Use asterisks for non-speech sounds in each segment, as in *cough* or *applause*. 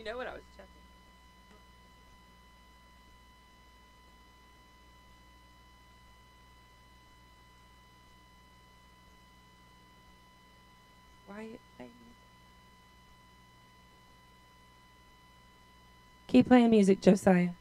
You know what I was checking. Why playing? Keep playing music, Josiah.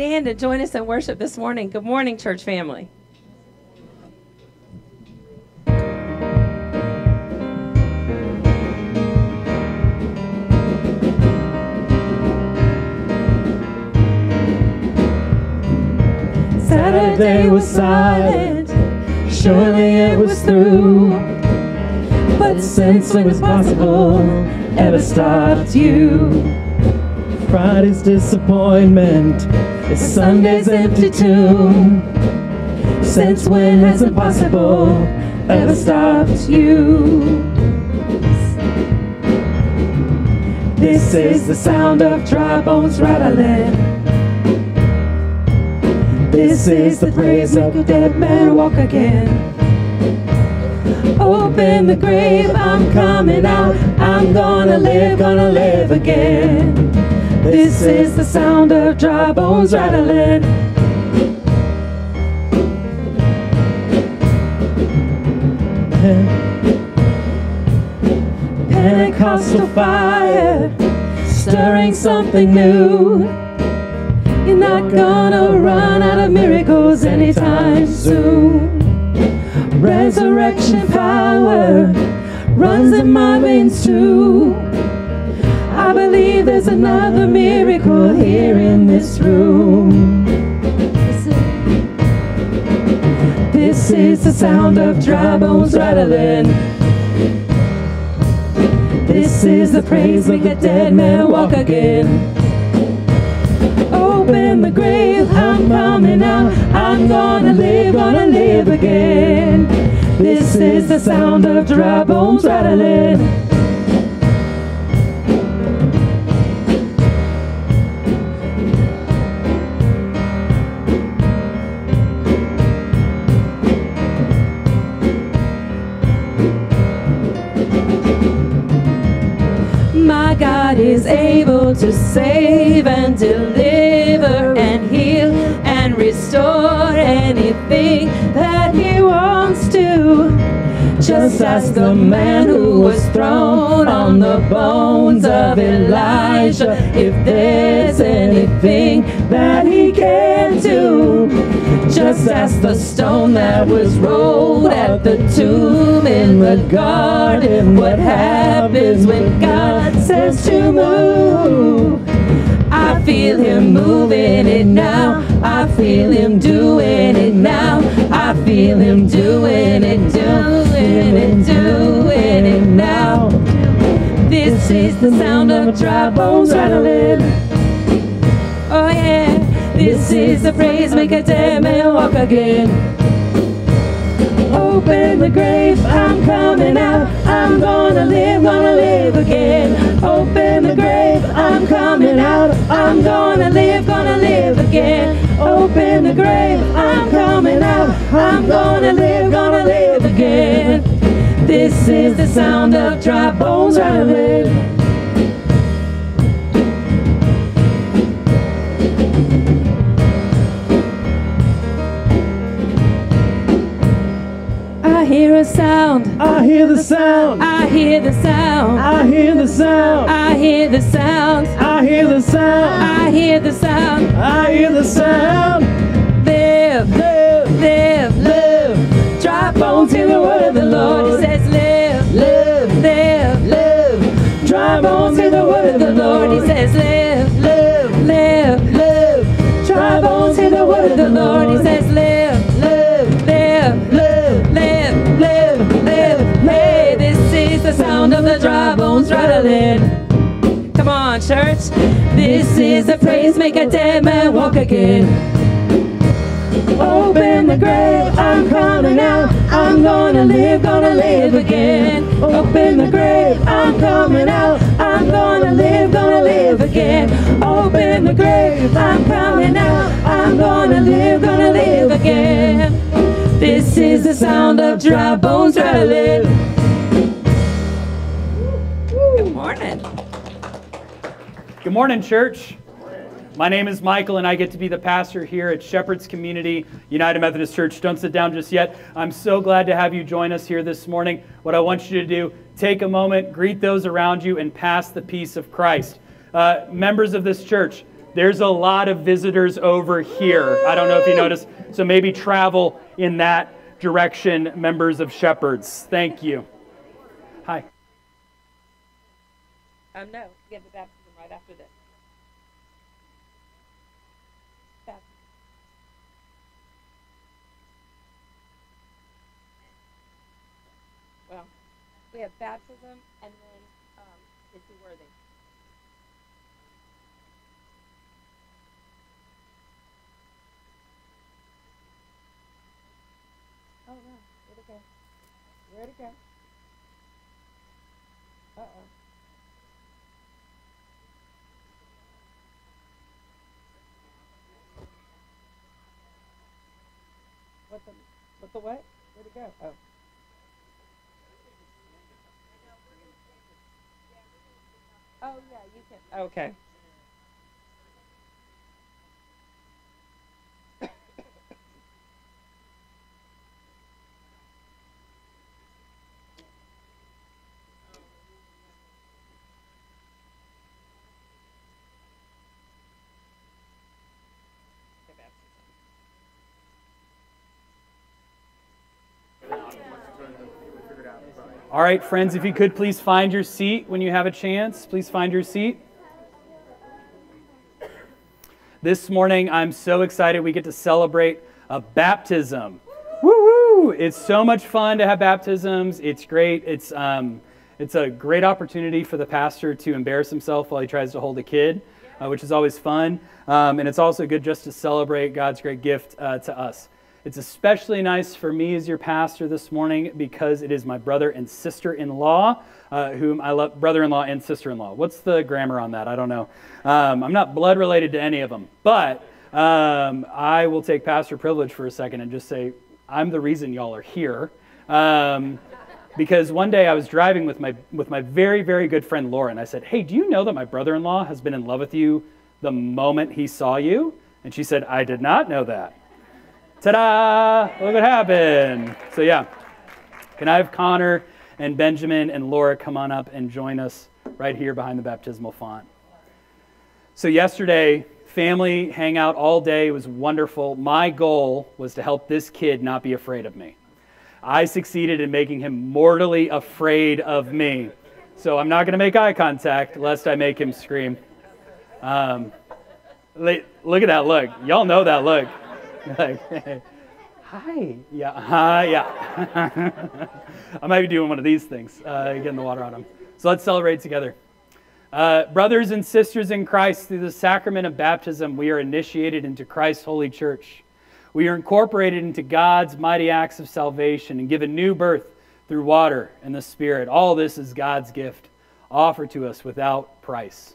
Stand and join us in worship this morning. Good morning, church family. Saturday was silent, surely it was through. But since it was possible, ever stopped you. Friday's disappointment is Sunday's empty tomb. Since when has impossible ever stopped you? This is the sound of dry bones rattling. This is the praise of a dead man walk again. Open the grave, I'm coming out. I'm gonna live, gonna live again. This is the sound of dry bones rattling. Pentecostal fire, stirring something new. You're not gonna run out of miracles anytime soon. Resurrection power runs in my veins too. I believe there's another miracle here in this room. This is the sound of dry bones rattling. This is the praise make a dead man walk again. Open the grave, I'm coming out. I'm gonna live, gonna live again. This is the sound of dry bones rattling. Is able to save and deliver and heal and restore anything that. Just ask the man who was thrown on the bones of Elisha if there's anything that he can do. Just ask the stone that was rolled at the tomb in the garden what happens when God says to move. I feel him moving it now. I feel him doing it now. I feel him doing it, doing it, doing it now. This is the sound of dry bones rattling. Oh yeah, this is the praise make a dead man walk again. Open the grave, I'm coming out. I'm gonna live, gonna live again. Open the grave, I'm coming out. I'm gonna live, gonna live again. Open the grave, I'm coming out. I'm gonna live, gonna live again. This is the sound of dry bones rattling. Hear a sound. I hear the sound. I hear the sound. I hear the sound. I hear the sound. I hear the sound. I hear the sound. I hear the sound. Live, Live, live, live, Dry bones hear the word of the Lord. He says, live, live, live, live. Dry bones hear the word of the Lord. He says, live, live, live. live, Dry bones hear the word of the Lord. He says, church. This is the praise make a dead man walk again. Open the grave, I'm coming out. I'm gonna live, gonna live again. Open the grave, I'm coming out. I'm gonna live, gonna live again. Open the grave, I'm coming out. I'm gonna live, gonna live again. This is the sound of dry bones rattling. Good morning, church. My name is Michael, and I get to be the pastor here at Shepherd's Community United Methodist Church. Don't sit down just yet. I'm so glad to have you join us here this morning. What I want you to do, take a moment, greet those around you, and pass the peace of Christ. Uh, members of this church, there's a lot of visitors over here. I don't know if you noticed, so maybe travel in that direction, members of Shepherds. Thank you. Hi. Um, no, you have the baptism right after this. Baptism. Well, we have baptism and then um, is he worthy? Oh no, where'd it go? Where'd it go? Uh oh. What the, what the what? Where'd it go? Oh. Okay. All right, friends, if you could please find your seat when you have a chance, please find your seat. This morning, I'm so excited we get to celebrate a baptism. Woo woo! It's so much fun to have baptisms. It's great. It's, um, it's a great opportunity for the pastor to embarrass himself while he tries to hold a kid, uh, which is always fun. Um, and it's also good just to celebrate God's great gift uh, to us. It's especially nice for me as your pastor this morning because it is my brother and sister in law, uh, whom I love, brother in law and sister in law. What's the grammar on that? I don't know. Um, I'm not blood related to any of them, but um, I will take pastor privilege for a second and just say, I'm the reason y'all are here. Um, because one day I was driving with my, with my very, very good friend Laura. I said, Hey, do you know that my brother in law has been in love with you the moment he saw you? And she said, I did not know that. Ta-da! Look what happened. So yeah, can I have Connor and Benjamin and Laura come on up and join us right here behind the baptismal font? So yesterday, family hangout all day it was wonderful. My goal was to help this kid not be afraid of me. I succeeded in making him mortally afraid of me. So I'm not going to make eye contact lest I make him scream. Um, look at that look. Y'all know that look. Like, *laughs* hi, yeah, hi, yeah. *laughs* I might be doing one of these things, uh, getting the water on them. So let's celebrate together. Uh, brothers and sisters in Christ, through the sacrament of baptism, we are initiated into Christ's holy church. We are incorporated into God's mighty acts of salvation and given new birth through water and the Spirit. All this is God's gift, offered to us without price.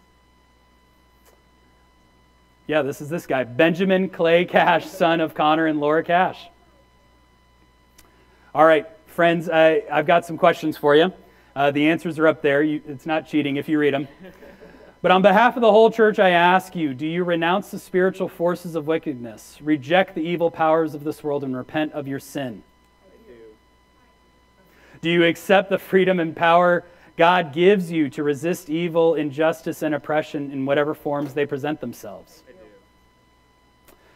Yeah, this is this guy, Benjamin Clay Cash, son of Connor and Laura Cash. All right, friends, I, have got some questions for you. Uh, the answers are up there. You, it's not cheating if you read them. *laughs* But on behalf of the whole church, I ask you do you renounce the spiritual forces of wickedness, reject the evil powers of this world, and repent of your sin? I do. Do you accept the freedom and power God gives you to resist evil, injustice, and oppression in whatever forms they present themselves?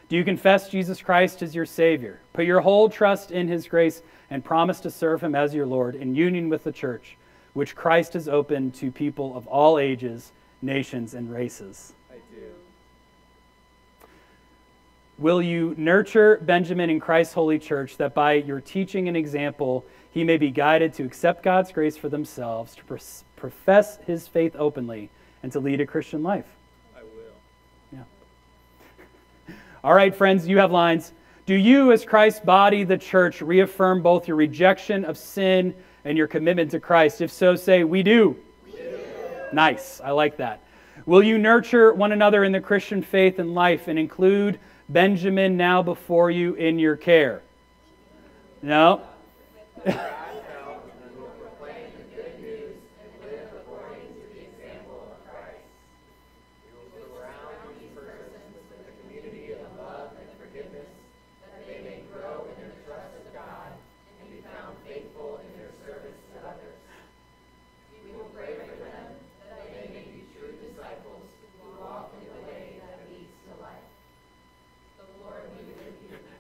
Do you confess Jesus Christ as your Savior? Put your whole trust in His grace and promise to serve Him as your Lord in union with the church, which Christ has opened to people of all ages, nations, and races. I do. Will you nurture Benjamin in Christ's holy church that by your teaching and example, he may be guided to accept God's grace for themselves, to profess his faith openly, and to lead a Christian life? All right, friends, you have lines. Do you, as Christ's body, the church, reaffirm both your rejection of sin and your commitment to Christ? If so, say, We do. We do. Nice. I like that. Will you nurture one another in the Christian faith and life and include Benjamin now before you in your care? No? *laughs*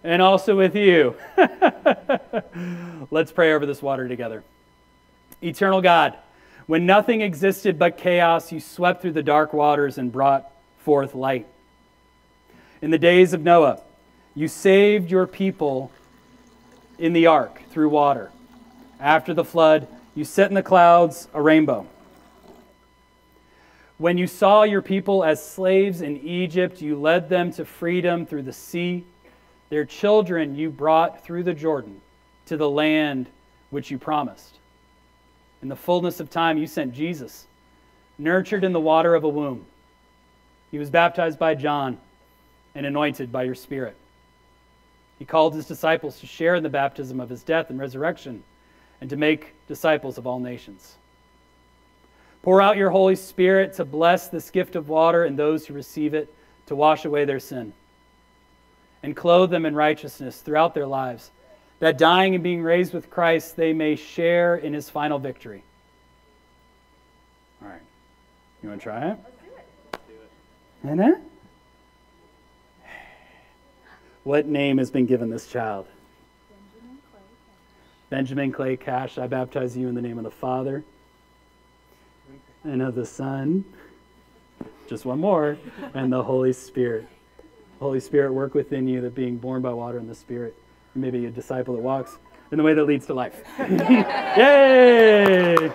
and also with you. *laughs* Let's pray over this water together. Eternal God, when nothing existed but chaos, you swept through the dark waters and brought forth light. In the days of Noah, you saved your people in the ark through water. After the flood, you set in the clouds a rainbow. When you saw your people as slaves in Egypt, you led them to freedom through the sea their children you brought through the Jordan to the land which you promised. In the fullness of time, you sent Jesus, nurtured in the water of a womb. He was baptized by John and anointed by your Spirit. He called his disciples to share in the baptism of his death and resurrection and to make disciples of all nations. Pour out your Holy Spirit to bless this gift of water and those who receive it to wash away their sin and clothe them in righteousness throughout their lives, that dying and being raised with Christ, they may share in his final victory. All right. You want to try it? Let's do it. And then? What name has been given this child? Benjamin Clay Cash, I baptize you in the name of the Father and of the Son, just one more, and the Holy Spirit. Holy Spirit, work within you that being born by water and the Spirit, you may be a disciple that walks in the way that leads to life. *laughs* Yay!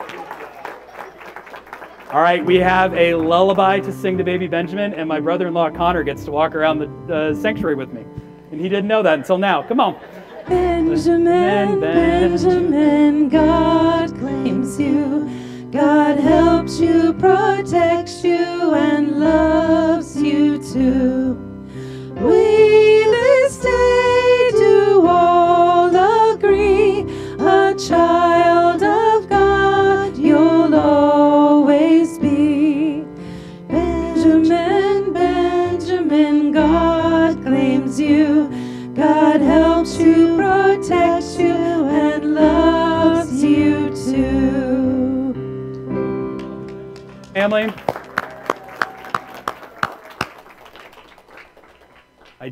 All right, we have a lullaby to sing to baby Benjamin, and my brother in law Connor gets to walk around the uh, sanctuary with me. And he didn't know that until now. Come on. Benjamin, Benjamin, God claims you. God helps you, protects you, and loves you too. We this day do all agree, a child of God you'll always be. Benjamin, Benjamin, God claims you. God helps you, protects you, and loves you too. Family.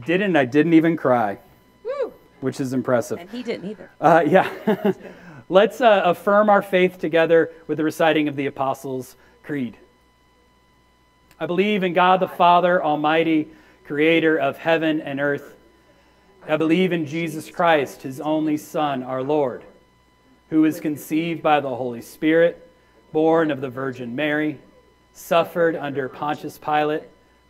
Didn't, I didn't even cry, Woo! which is impressive. And he didn't either. Uh, yeah. *laughs* Let's uh, affirm our faith together with the reciting of the Apostles' Creed. I believe in God the Father Almighty, creator of heaven and earth. I believe in Jesus Christ, his only Son, our Lord, who was conceived by the Holy Spirit, born of the Virgin Mary, suffered under Pontius Pilate,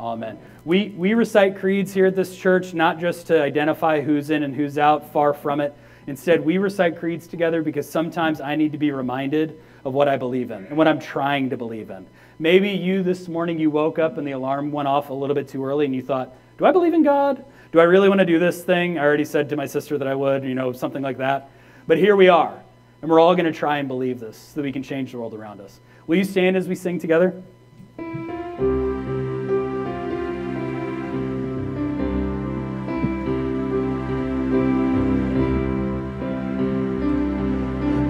Amen. We, we recite creeds here at this church not just to identify who's in and who's out, far from it. Instead, we recite creeds together because sometimes I need to be reminded of what I believe in and what I'm trying to believe in. Maybe you this morning, you woke up and the alarm went off a little bit too early and you thought, do I believe in God? Do I really want to do this thing? I already said to my sister that I would, you know, something like that. But here we are, and we're all going to try and believe this so that we can change the world around us. Will you stand as we sing together?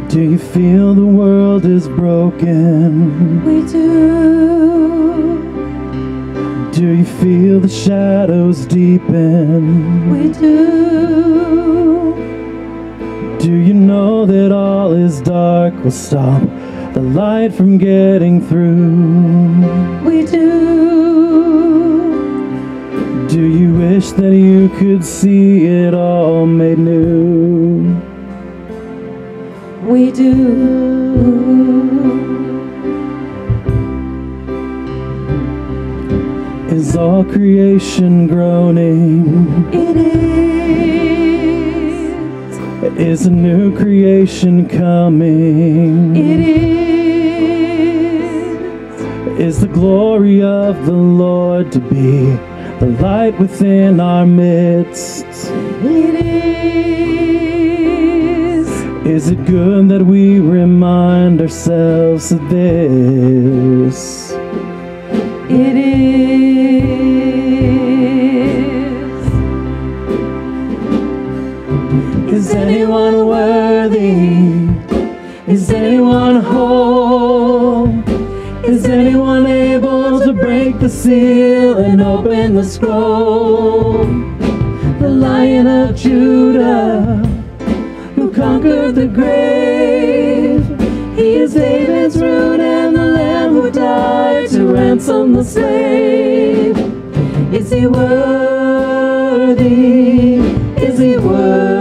Do you feel the world is broken? We do, Do you feel the shadows deepen? we do. Do you know that all is dark will stop the light from getting through? We do, Do you wish that you could see it all made new? We do. Is all creation groaning? It is, Is a new creation coming? it is. Is the glory of the Lord to be the light within our midst? It is, Is it good that we remind ourselves of this? it is. Is anyone worthy? Is anyone whole? Is anyone able to break the seal and open the scroll? The Lion of Judah, conquered the grave. He is David's root and the Lamb who died to ransom the slave. Is he worthy? Is he worthy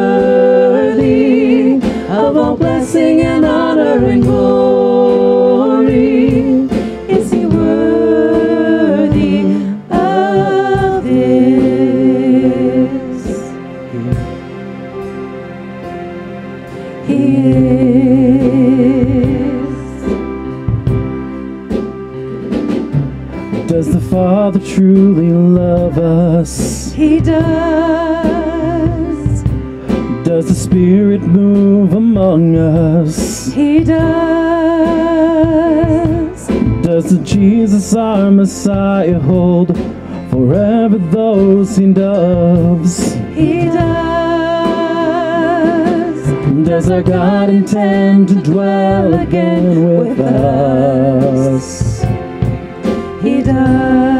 Father truly love us? He does. Does the Spirit move among among us. He does. Does the Jesus our Messiah hold forever those he loves? He does. Does our God intend to dwell again with us? He does.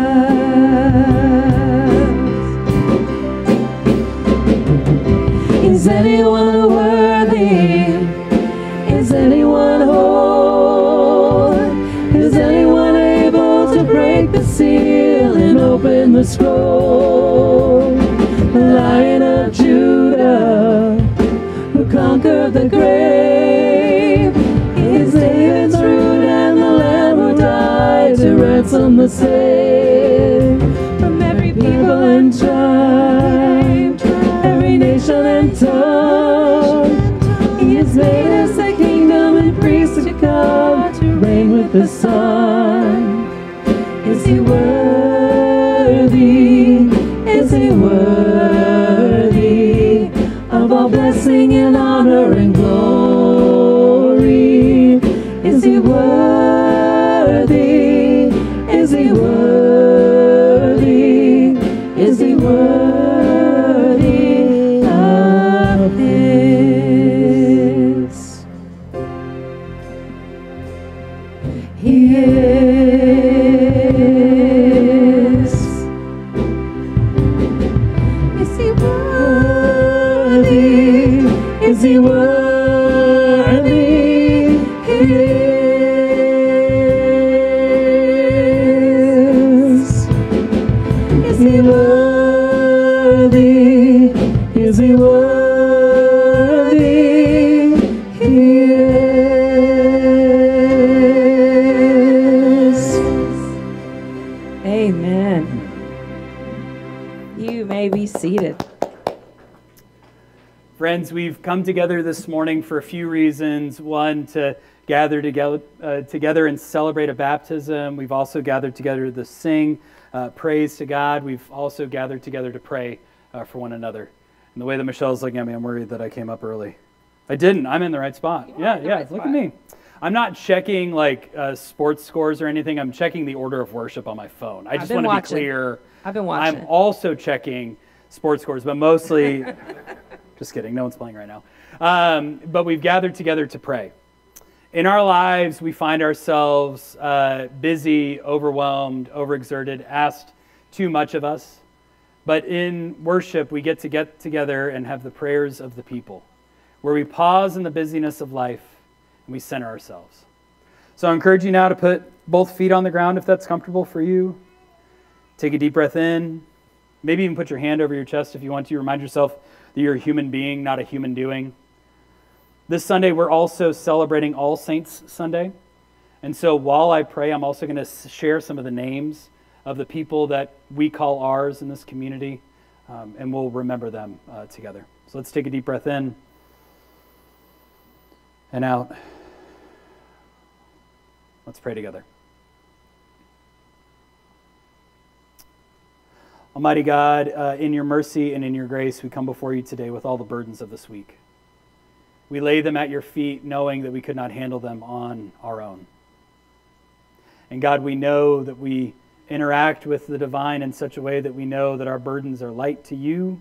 Is anyone worthy? Is anyone whole? Is anyone able to break the seal and open the scroll? The Lion of Judah, who conquered the grave, is David's root and the Lamb who died to ransom the slave from every people and tribe, nation and tongue. He has made us a kingdom and priests to come to reign with the Son. Is he worthy? Is he worthy of all blessing and honor and glory? Friends, we've come together this morning for a few reasons. One, to gather together, uh, together and celebrate a baptism. We've also gathered together to sing uh, praise to God. We've also gathered together to pray uh, for one another. And the way that Michelle's looking at me, I'm worried that I came up early. I didn't. I'm in the right spot. You Yeah, yeah. right look spot. at me. I'm not checking like uh, sports scores or anything. I'm checking the order of worship on my phone. I just want to be clear. I've been watching. I'm also checking sports scores, but mostly, *laughs* just kidding, no one's playing right now. Um, but we've gathered together to pray. In our lives, we find ourselves uh, busy, overwhelmed, overexerted, asked too much of us. But in worship, we get to get together and have the prayers of the people, where we pause in the busyness of life and we center ourselves. So I encourage you now to put both feet on the ground if that's comfortable for you. Take a deep breath in. Maybe even put your hand over your chest if you want to. Remind yourself that you're a human being, not a human doing. This Sunday, we're also celebrating All Saints Sunday. And so while I pray, I'm also going to share some of the names of the people that we call ours in this community, um, and we'll remember them uh, together. So let's take a deep breath in and out. Let's pray together. Almighty God, uh, in your mercy and in your grace, we come before you today with all the burdens of this week. We lay them at your feet, knowing that we could not handle them on our own. And God, we know that we interact with the divine in such a way that we know that our burdens are light to you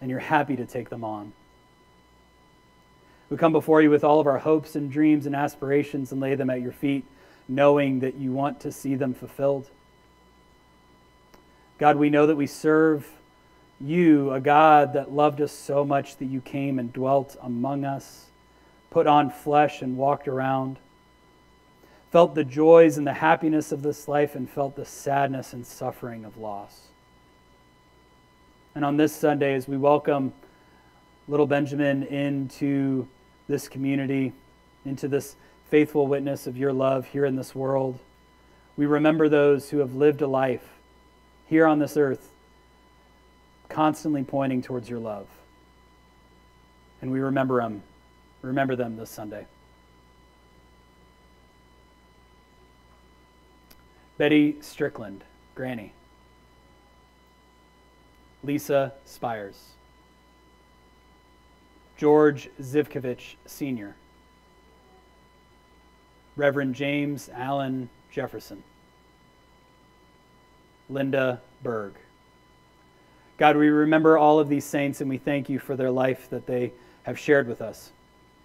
and you're happy to take them on. We come before you with all of our hopes and dreams and aspirations and lay them at your feet, knowing that you want to see them fulfilled. God, we know that we serve you, a God that loved us so much that you came and dwelt among us, put on flesh and walked around, felt the joys and the happiness of this life, and felt the sadness and suffering of loss. And on this Sunday, as we welcome little Benjamin into this community, into this faithful witness of your love here in this world, we remember those who have lived a life here on this earth, constantly pointing towards your love. And we remember them, remember them this Sunday. Betty Strickland, Granny. Lisa Spires. George Zivkovich Sr., Reverend James Allen Jefferson, Linda Berg. God, we remember all of these saints and we thank you for their life that they have shared with us.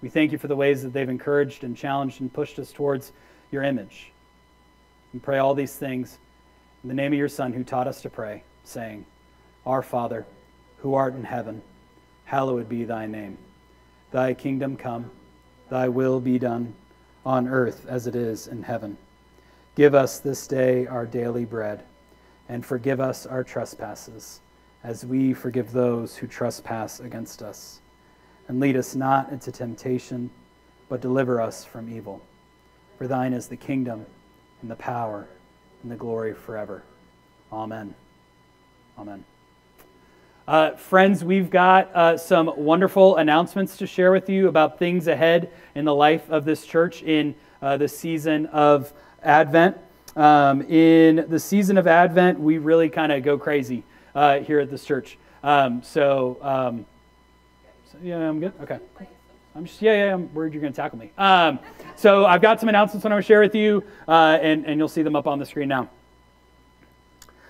We thank you for the ways that they've encouraged and challenged and pushed us towards your image. We pray all these things in the name of your Son who taught us to pray, saying, Our Father, who art in heaven, hallowed be thy name. Thy kingdom come, thy will be done, on earth as it is in heaven. Give us this day our daily bread, and forgive us our trespasses, as we forgive those who trespass against us. And lead us not into temptation, but deliver us from evil. For thine is the kingdom, and the power, and the glory forever. Amen. Amen. Uh, friends, we've got uh, some wonderful announcements to share with you about things ahead in the life of this church in uh, the season of Advent. Um, in the season of Advent, we really kind of go crazy uh, here at this church. Um, so, um, so, yeah, I'm good. Okay. I'm just, yeah, yeah, I'm worried you're going to tackle me. Um, so, I've got some announcements I want to share with you, uh, and, and you'll see them up on the screen now.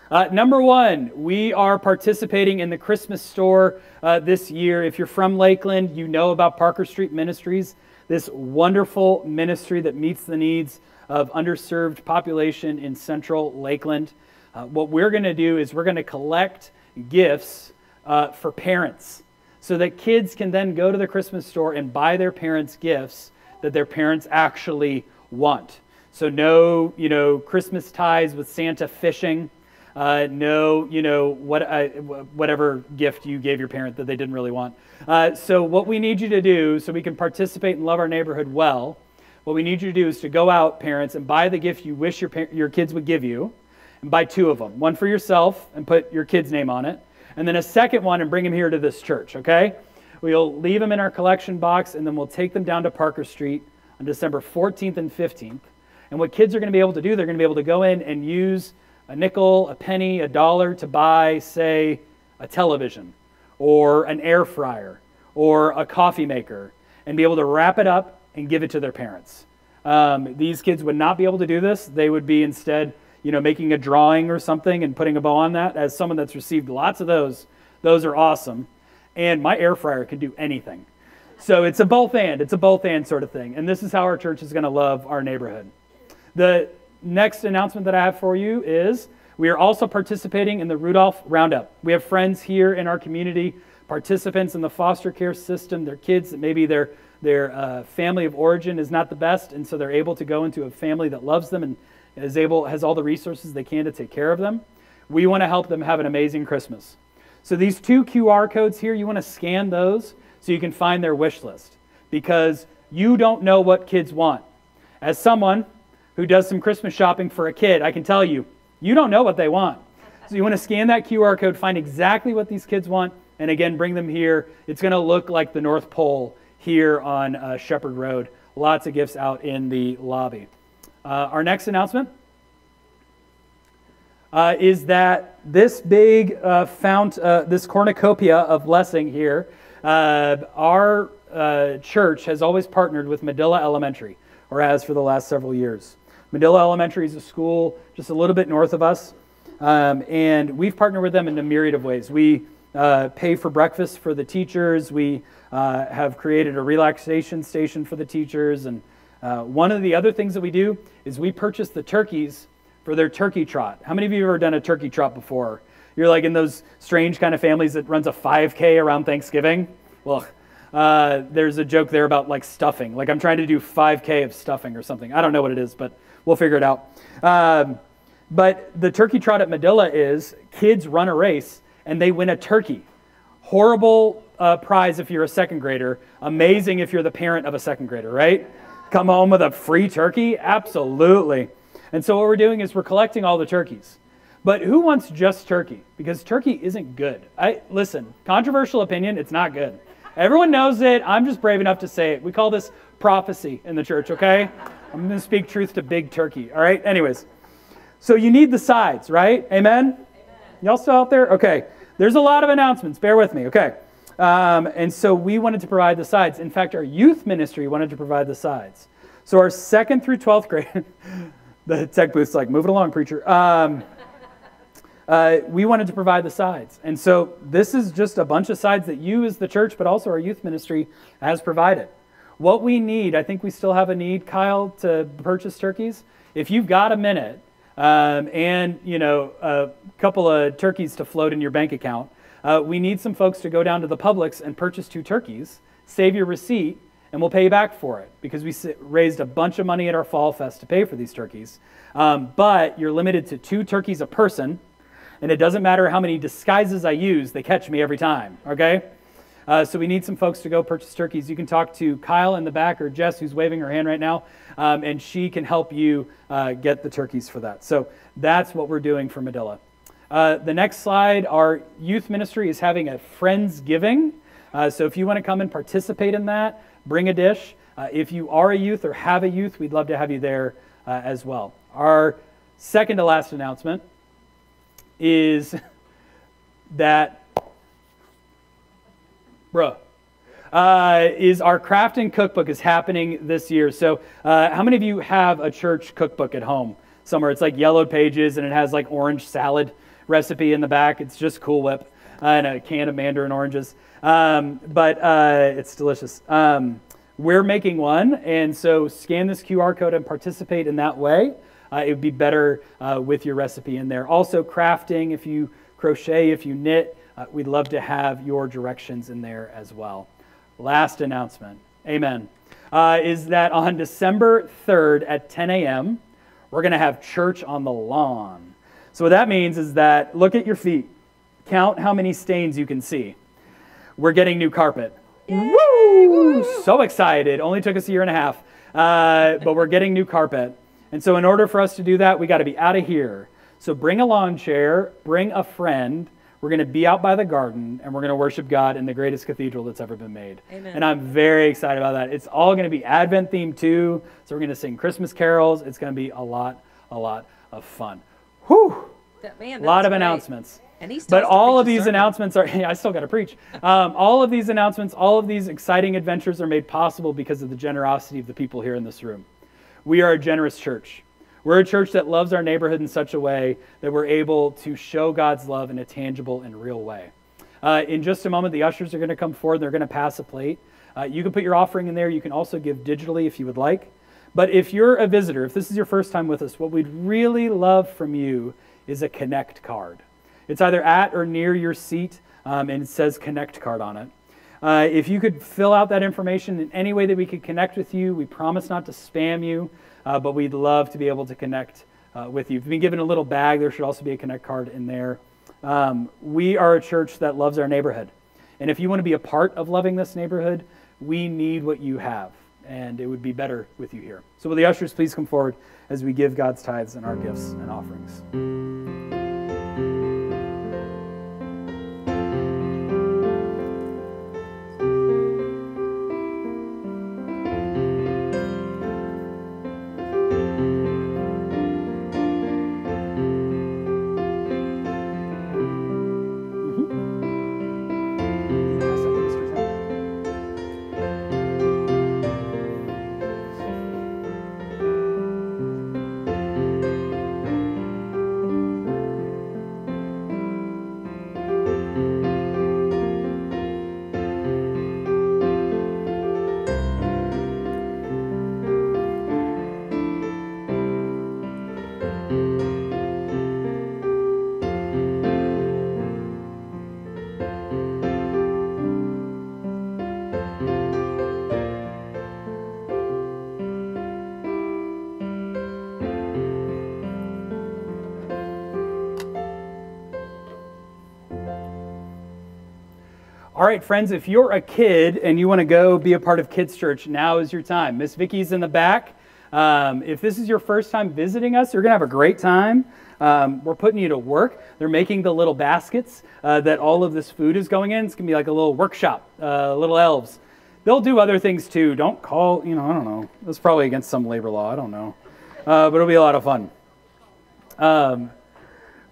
Uh, number one, we are participating in the Christmas store uh, this year. If you're from Lakeland, you know about Parker Street Ministries, this wonderful ministry that meets the needs of underserved population in central Lakeland. Uh, what we're going to do is we're going to collect gifts uh, for parents so that kids can then go to the Christmas store and buy their parents gifts that their parents actually want. So no, you know, Christmas ties with Santa fishing uh, no, you know, what, uh, whatever gift you gave your parent that they didn't really want. Uh, so, what we need you to do so we can participate and love our neighborhood well, what we need you to do is to go out, parents, and buy the gift you wish your, your kids would give you, and buy two of them one for yourself and put your kid's name on it, and then a second one and bring them here to this church, okay? We'll leave them in our collection box, and then we'll take them down to Parker Street on December 14th and 15th. And what kids are going to be able to do, they're going to be able to go in and use a nickel, a penny, a dollar to buy, say, a television or an air fryer or a coffee maker and be able to wrap it up and give it to their parents. Um, these kids would not be able to do this. They would be instead, you know, making a drawing or something and putting a bow on that. As someone that's received lots of those, those are awesome. And my air fryer can do anything. So it's a both and. It's a both and sort of thing. And this is how our church is going to love our neighborhood. The next announcement that I have for you is we are also participating in the Rudolph Roundup. We have friends here in our community, participants in the foster care system, their kids that maybe their, their uh, family of origin is not the best, and so they're able to go into a family that loves them and is able, has all the resources they can to take care of them. We want to help them have an amazing Christmas. So these two QR codes here, you want to scan those so you can find their wish list because you don't know what kids want. As someone who does some Christmas shopping for a kid, I can tell you, you don't know what they want. So you want to scan that QR code, find exactly what these kids want, and again, bring them here. It's going to look like the North Pole here on uh, Shepherd Road. Lots of gifts out in the lobby. Uh, our next announcement uh, is that this big uh, fount, uh, this cornucopia of blessing here, uh, our church has always partnered with Medulla Elementary, or has for the last several years. Medulla Elementary is a school just a little bit north of us, um, and we've partnered with them in a myriad of ways. We uh, pay for breakfast for the teachers. We uh, have created a relaxation station for the teachers. And uh, one of the other things that we do is we purchase the turkeys for their turkey trot. How many of you have ever done a turkey trot before? You're like in those strange kind of families that runs a 5K around Thanksgiving? Well, uh, there's a joke there about like stuffing. Like I'm trying to do 5K of stuffing or something. I don't know what it is, but we'll figure it out. Um, but the turkey trot at Medulla is kids run a race and they win a turkey. Horrible uh, prize if you're a second grader. Amazing if you're the parent of a second grader, right? Come home with a free turkey? Absolutely. And so what we're doing is we're collecting all the turkeys. But who wants just turkey? Because turkey isn't good. I listen, controversial opinion, it's not good. Everyone knows it. I'm just brave enough to say it. We call this prophecy in the church, okay? I'm going to speak truth to big turkey. All right? Anyways, so you need the sides, right? Amen? Amen. Y'all still out there? Okay. There's a lot of announcements. Bear with me. Okay. Um, and so we wanted to provide the sides. In fact, our youth ministry wanted to provide the sides. So our second through 12th grade, *laughs* the tech booth's like, move it along, preacher. Um, *laughs* uh, we wanted to provide the sides. And so this is just a bunch of sides that you, as the church, but also our youth ministry, has provided. What we need, I think we still have a need, Kyle, to purchase turkeys. If you've got a minute um, and you know a couple of turkeys to float in your bank account, uh, we need some folks to go down to the Publix and purchase two turkeys, save your receipt, and we'll pay you back for it because we raised a bunch of money at our fall fest to pay for these turkeys. Um, but you're limited to two turkeys a person and it doesn't matter how many disguises I use, they catch me every time, okay? Uh, so we need some folks to go purchase turkeys. You can talk to Kyle in the back or Jess, who's waving her hand right now, um, and she can help you uh, get the turkeys for that. So that's what we're doing for Medulla. Uh, the next slide, our youth ministry is having a Friends Giving. Uh, so if you want to come and participate in that, bring a dish. Uh, if you are a youth or have a youth, we'd love to have you there uh, as well. Our second to last announcement is *laughs* that, bruh, uh, is our crafting cookbook is happening this year. So, uh, how many of you have a church cookbook at home somewhere? It's like yellowed pages and it has like orange salad recipe in the back. It's just Cool Whip uh, and a can of mandarin oranges. Um, but uh, it's delicious. Um, we're making one, and so scan this QR code and participate in that way uh, it would be better with your recipe in there. Also, crafting, if you crochet, if you knit, uh, we'd love to have your directions in there as well. Last announcement, amen, uh, is that on December 3rd at 10 a.m., we're going to have church on the lawn. So, what that means is that look at your feet, count how many stains you can see. We're getting new carpet. Woo! So excited. Only took us a year and a half. Uh, but we're getting new carpet. And so, in order for us to do that, we got to be out of here. So, bring a lawn chair, bring a friend. We're going to be out by the garden and we're going to worship God in the greatest cathedral that's ever been made. Amen. And I'm very excited about that. It's all going to be Advent themed too. So, we're going to sing Christmas carols. It's going to be a lot, a lot of fun. Whew! That, man, a lot of great. announcements. And he's But all of these announcements are, *laughs* yeah, I still got to preach. Um, all of these announcements, all of these exciting adventures are made possible because of the generosity of the people here in this room. We are a generous church. We're a church that loves our neighborhood in such a way that we're able to show God's love in a tangible and real way. Uh, in just a moment, the ushers are going to come forward. They're going to pass a plate. Uh, you can put your offering in there. You can also give digitally if you would like. But if you're a visitor, if this is your first time with us, what we'd really love from you is a Connect card. It's either at or near your seat, um, and it says Connect card on it. Uh, if you could fill out that information in any way that we could connect with you, we promise not to spam you, uh, but we'd love to be able to connect uh, with you. If you've been given a little bag, there should also be a Connect card in there. Um, we are a church that loves our neighborhood. And if you want to be a part of loving this neighborhood, we need what you have. And it would be better with you here. So, will the ushers please come forward as we give God's tithes and our gifts and offerings? All right, friends, if you're a kid and you want to go be a part of Kids Church, now is your time. Miss Vicky's in the back. Um, if this is your first time visiting us, you're going to have a great time. Um, we're putting you to work. They're making the little baskets uh, that all of this food is going in. It's going to be like a little workshop, uh, little elves. They'll do other things too. Don't call, you know, I don't know. That's probably against some labor law. I don't know. Uh, but it'll be a lot of fun. Um,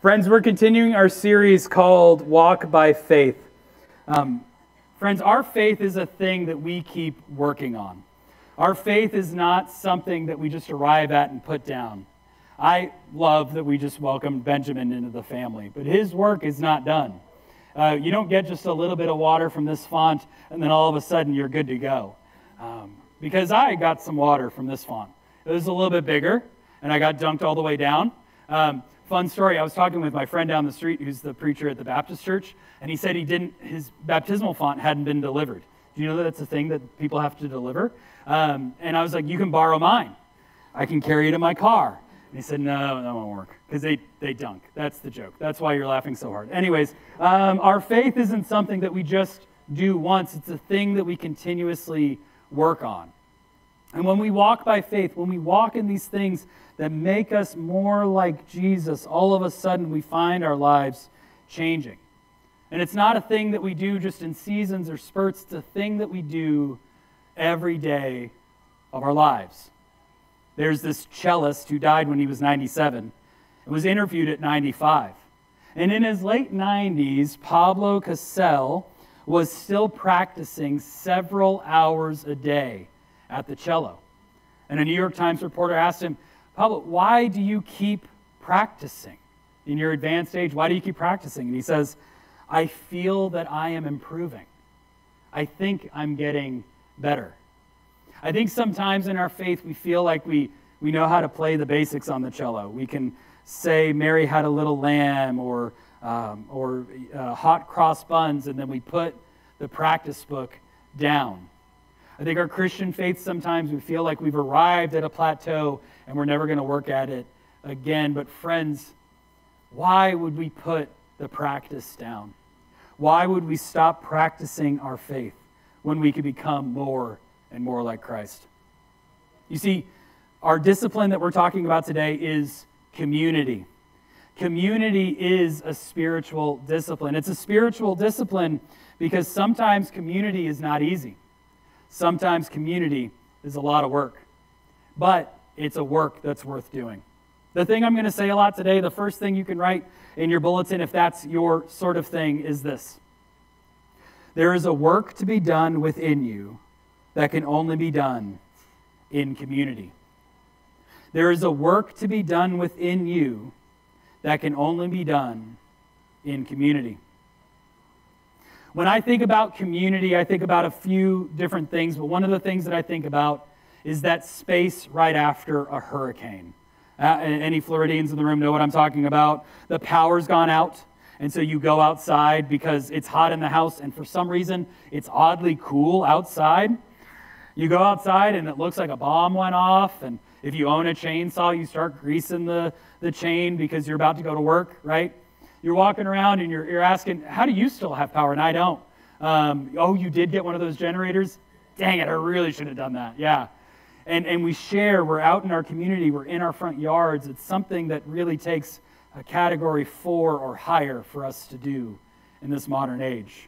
friends, we're continuing our series called Walk by Faith. Um, Friends, our faith is a thing that we keep working on. Our faith is not something that we just arrive at and put down. I love that we just welcomed Benjamin into the family, but his work is not done. Uh, you don't get just a little bit of water from this font and then all of a sudden you're good to go. Um, because I got some water from this font. It was a little bit bigger, and I got dunked all the way down. Um, fun story I was talking with my friend down the street who's the preacher at the Baptist church, and he said he didn't, his baptismal font hadn't been delivered. Do you know that that's a thing that people have to deliver? Um, and I was like, You can borrow mine. I can carry it in my car. And he said, No, that won't work because they, they dunk. That's the joke. That's why you're laughing so hard. Anyways, um, our faith isn't something that we just do once, it's a thing that we continuously work on. And when we walk by faith, when we walk in these things that make us more like Jesus, all of a sudden we find our lives changing. And it's not a thing that we do just in seasons or spurts, it's a thing that we do every day of our lives. There's this cellist who died when he was 97 and was interviewed at 95. And in his late 90s, Pablo Casals was still practicing several hours a day at the cello. And a New York Times reporter asked him, Pablo, why do you keep practicing? In your advanced age, why do you keep practicing? And he says, I feel that I am improving. I think I'm getting better. I think sometimes in our faith we feel like we, we know how to play the basics on the cello. We can say Mary had a little lamb or, um, or uh, hot cross buns, and then we put the practice book down. I think our Christian faith sometimes we feel like we've arrived at a plateau and we're never going to work at it again. But, friends, why would we put the practice down? Why would we stop practicing our faith when we could become more and more like Christ. You see, our discipline that we're talking about today is community. Community is a spiritual discipline. It's a spiritual discipline because sometimes community is not easy. Sometimes community is a lot of work, but it's a work that's worth doing. The thing I'm going to say a lot today, the first thing you can write in your bulletin, if that's your sort of thing, is this There is a work to be done within you that can only be done in community. There is a work to be done within you that can only be done in community. When I think about community, I think about a few different things, but one of the things that I think about is that space right after a hurricane. Uh, any Floridians in the room know what I'm talking about? The power's gone out, and so you go outside because it's hot in the house, and for some reason, it's oddly cool outside. You go outside and it looks like a bomb went off. And if you own a chainsaw, you start greasing the, the chain because you're about to go to work, right? You're walking around and you're, you're asking, How do you still have power? And I don't. Um, oh, you did get one of those generators? Dang it, I really should have done that. Yeah. And, and we share, we're out in our community, we're in our front yards. It's something that really takes a category four or higher for us to do in this modern age.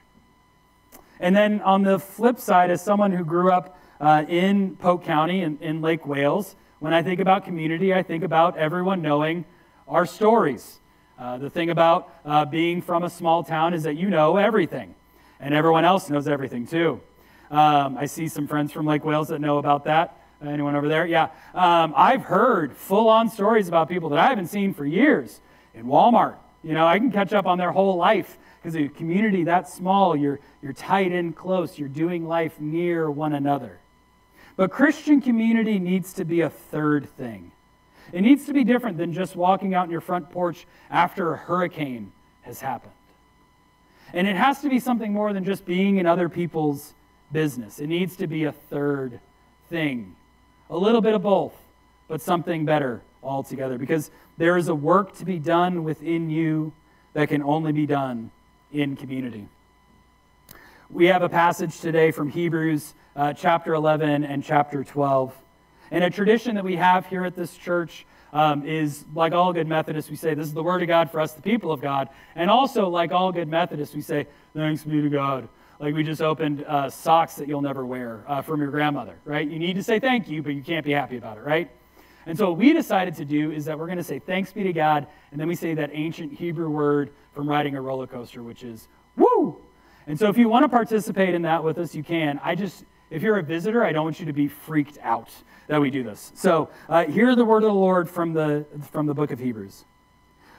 And then on the flip side, as someone who grew up uh, in Polk County in, in Lake Wales. When I think about community, I think about everyone knowing our stories. Uh, the thing about uh, being from a small town is that you know everything, and everyone else knows everything too. Um, I see some friends from Lake Wales that know about that. Anyone over there? Yeah. Um, I've heard full on stories about people that I haven't seen for years in Walmart. You know, I can catch up on their whole life because a community that small, you're, you're tight in close, you're doing life near one another. But Christian community needs to be a third thing. It needs to be different than just walking out on your front porch after a hurricane has happened. And it has to be something more than just being in other people's business. It needs to be a third thing. A little bit of both, but something better altogether. Because there is a work to be done within you that can only be done in community. We have a passage today from Hebrews uh, chapter 11 and chapter 12. And a tradition that we have here at this church um, is like all good Methodists, we say, This is the Word of God for us, the people of God. And also, like all good Methodists, we say, Thanks be to God. Like we just opened uh, socks that you'll never wear uh, from your grandmother, right? You need to say thank you, but you can't be happy about it, right? And so what we decided to do is that we're going to say thanks be to God, and then we say that ancient Hebrew word from riding a roller coaster, which is woo. And so if you want to participate in that with us, you can. I just, if you're a visitor, I don't want you to be freaked out that we do this. So uh, hear the word of the Lord from the, from the book of Hebrews.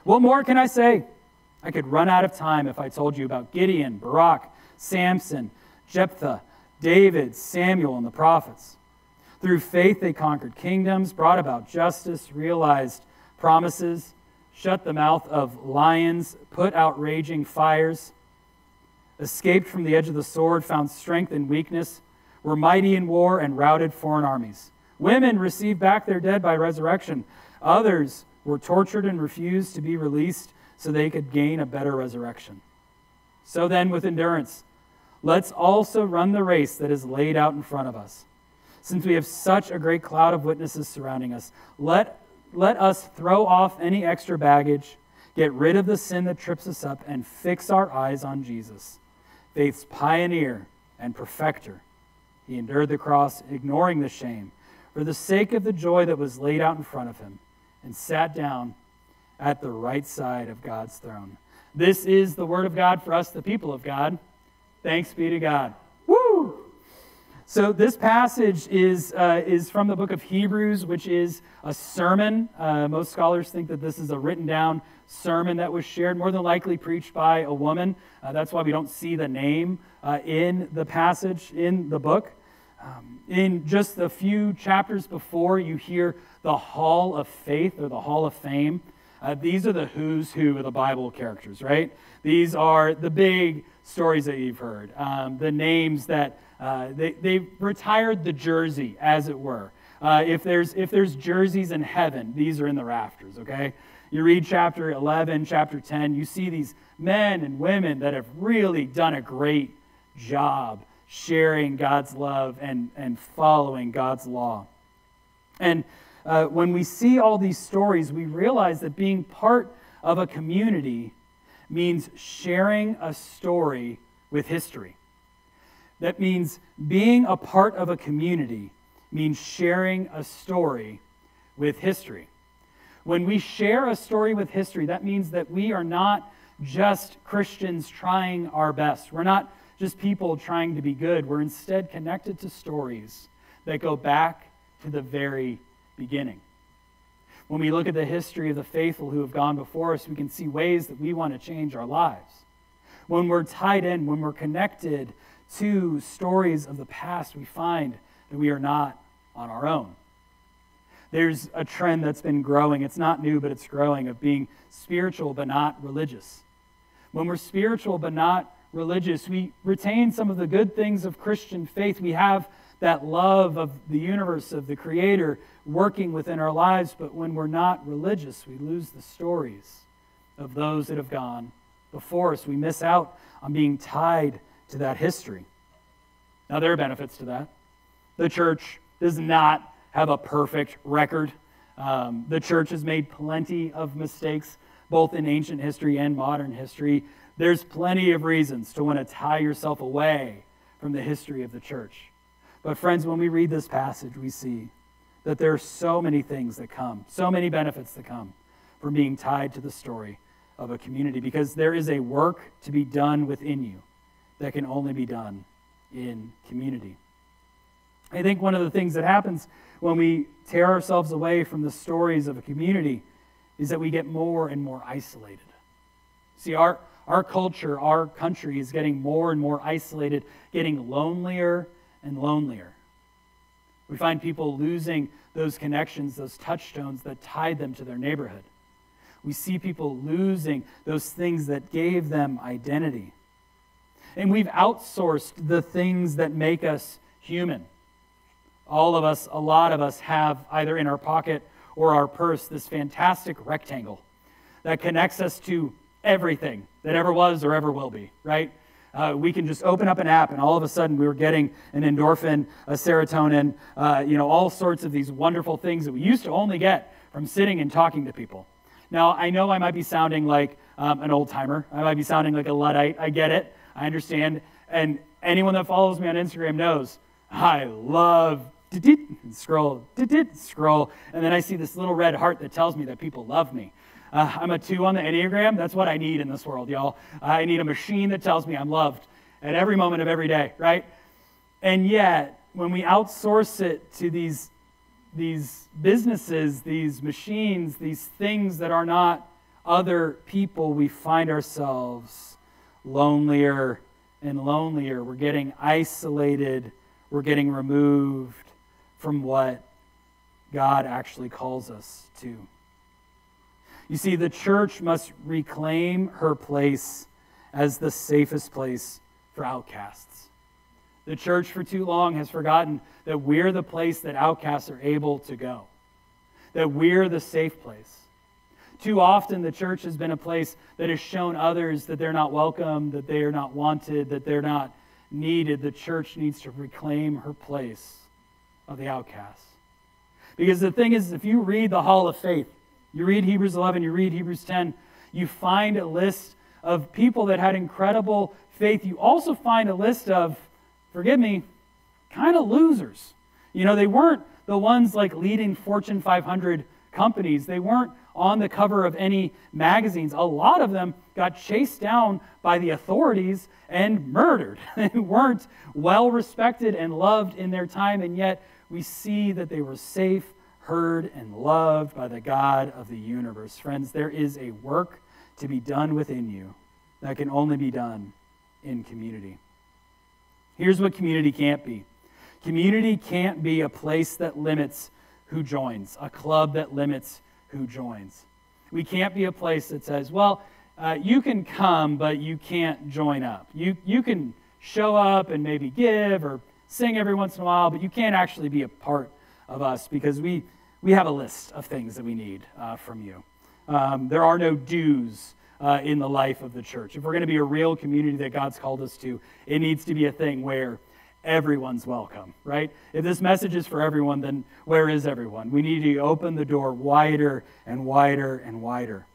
What more can I say? I could run out of time if I told you about Gideon, Barak, Samson, Jephthah, David, Samuel, and the prophets. Through faith, they conquered kingdoms, brought about justice, realized promises, shut the mouth of lions, put out raging fires, escaped from the edge of the sword, found strength in weakness, were mighty in war, and routed foreign armies. Women received back their dead by resurrection. Others were tortured and refused to be released so they could gain a better resurrection. So then, with endurance, let's also run the race that is laid out in front of us. Since we have such a great cloud of witnesses surrounding us, let, let us throw off any extra baggage, get rid of the sin that trips us up, and fix our eyes on Jesus, faith's pioneer and perfecter. He endured the cross, ignoring the shame, for the sake of the joy that was laid out in front of him, and sat down at the right side of God's throne. This is the word of God for us, the people of God. Thanks be to God. Woo! So this passage is, uh, is from the book of Hebrews, which is a sermon. Uh, most scholars think that this is a written down sermon that was shared, more than likely preached by a woman. Uh, that's why we don't see the name uh, in the passage in the book. Um, in just a few chapters before, you hear the Hall of Faith or the Hall of Fame. Uh, these are the who's who of the Bible characters, right? These are the big stories that you've heard, um, the names that uh, they, they retired the jersey, as it were. Uh, if, there's, if there's jerseys in heaven, these are in the rafters, okay? You read chapter 11, chapter 10, you see these men and women that have really done a great job sharing God's love and, and following God's law. And uh, when we see all these stories, we realize that being part of a community means sharing a story with history. That means being a part of a community means sharing a story with history. When we share a story with history, that means that we are not just Christians trying our best. We're not just people trying to be good. We're instead connected to stories that go back to the very beginning. When we look at the history of the faithful who have gone before us, we can see ways that we want to change our lives. When we're tied in, when we're connected to stories of the past, we find that we are not on our own. There's a trend that's been growing. It's not new, but it's growing of being spiritual but not religious. When we're spiritual but not religious, we retain some of the good things of Christian faith. We have that love of the universe, of the Creator working within our lives, but when we're not religious, we lose the stories of those that have gone before us. We miss out on being tied to that history. Now, there are benefits to that. The church does not have a perfect record. Um, the church has made plenty of mistakes, both in ancient history and modern history. There's plenty of reasons to want to tie yourself away from the history of the church. But, friends, when we read this passage, we see that there are so many things that come, so many benefits that come from being tied to the story of a community because there is a work to be done within you that can only be done in community. I think one of the things that happens when we tear ourselves away from the stories of a community is that we get more and more isolated. See, our, our culture, our country is getting more and more isolated, getting lonelier and lonelier. We find people losing those connections, those touchstones that tied them to their neighborhood. We see people losing those things that gave them identity. And we've outsourced the things that make us human. All of us, a lot of us, have either in our pocket or our purse this fantastic rectangle that connects us to everything that ever was or ever will be, right? Uh, we can just open up an app and all of a sudden we were getting an endorphin, a serotonin, uh, you know, all sorts of these wonderful things that we used to only get from sitting and talking to people. Now, I know I might be sounding like um, an old timer. I might be sounding like a Luddite. I get it. I understand. And anyone that follows me on Instagram knows I love scroll, scroll, and then I see this little red heart that tells me that people love me. Uh, I'm a two on the Enneagram. That's what I need in this world, y'all. I need a machine that tells me I'm loved. at every moment of every day, right? And yet, when we outsource it to these, these businesses, these machines, these things that are not other people, we find ourselves lonelier and lonelier. We're getting isolated. We're getting removed from what God actually calls us to. You see, the church must reclaim her place as the safest place for outcasts. The church, for too long, has forgotten that we're the place that outcasts are able to go, that we're the safe place. Too often, the church has been a place that has shown others that they're not welcome, that they are not wanted, that they're not needed. The church needs to reclaim her place of the outcasts. Because the thing is, if you read the Hall of Faith, you read Hebrews 11, you read Hebrews 10, you find a list of people that had incredible faith. You also find a list of, forgive me, kind of losers. You know, they weren't the ones like leading Fortune 500 companies, they weren't on the cover of any magazines. A lot of them got chased down by the authorities and murdered. *laughs* they weren't well respected and loved in their time, and yet we see that they were safe heard, and loved by the God of the universe. Friends, there is a work to be done within you that can only be done in community. Here's what community can't be community can't be a place that limits who joins, a club that limits who joins. We can't be a place that says, well, uh, you can come, but you can't join up. You, you can show up and maybe give or sing every once in a while, but you can't actually be a part of us because we, we have a list of things that we need uh, from you. Um, there are no dues uh, in the life of the church. If we're going to be a real community that God's called us to, it needs to be a thing where everyone's welcome, right? If this message is for everyone, then where is everyone? We need to open the door wider and wider and wider.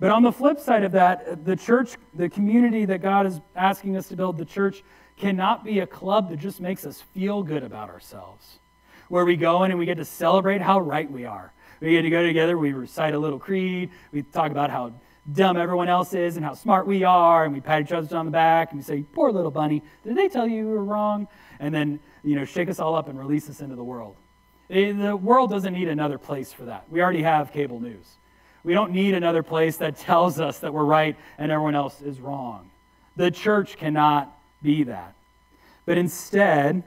But on the flip side of that, the church, the community that God is asking us to build, the church cannot be a club that just makes us feel good about ourselves where we go in and we get to celebrate how right we are. We get to go together, we recite a little creed, we talk about how dumb everyone else is and how smart we are, and we pat each other on the back and we say, Poor little bunny, did they tell you you were wrong? And then, you know, shake us all up and release us into the world. Eh, the world doesn't need another place for that. We already have cable news. We don't need another place that tells us that we're right and everyone else is wrong. The church cannot be that. But instead,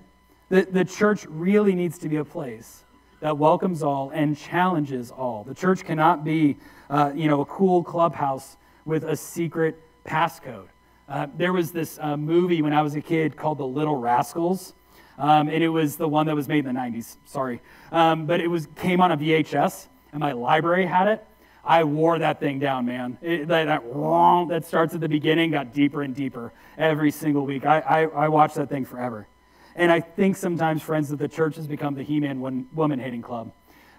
the, the church really needs to be a place that welcomes all and challenges all. The church cannot be, uh, you know, a cool clubhouse with a secret passcode. Uh, there was this uh, movie when I was a kid called The Little Rascals, um, and it was the one that was made in the 90s. Sorry, um, but it was came on a VHS, and my library had it. I wore that thing down, man. It, that, that, that starts at the beginning, got deeper and deeper every single week. I, I, I watched that thing forever. And I think sometimes, friends, that the church has become the He Man woman hating club.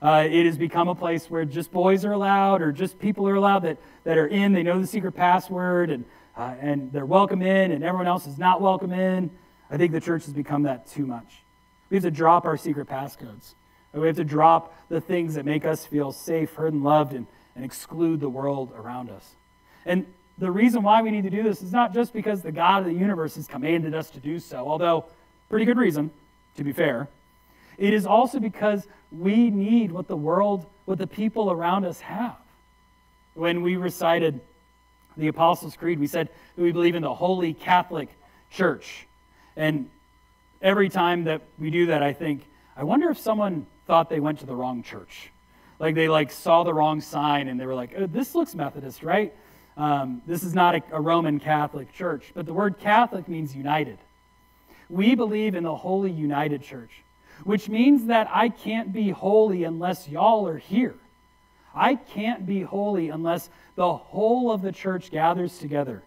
Uh, it has become a place where just boys are allowed or just people are allowed that, that are in, they know the secret password, and, uh, and they're welcome in, and everyone else is not welcome in. I think the church has become that too much. We have to drop our secret passcodes. We have to drop the things that make us feel safe, heard, and loved, and, and exclude the world around us. And the reason why we need to do this is not just because the God of the universe has commanded us to do so, although Pretty good reason, to be fair. It is also because we need what the world, what the people around us have. When we recited the Apostles' Creed, we said that we believe in the Holy Catholic Church. And every time that we do that, I think, I wonder if someone thought they went to the wrong church. Like they like saw the wrong sign and they were like, oh, this looks Methodist, right? Um, this is not a, a Roman Catholic church. But the word Catholic means united. We believe in the Holy United Church, which means that I can't be holy unless y'all are here. I can't be holy unless the whole of the church gathers together.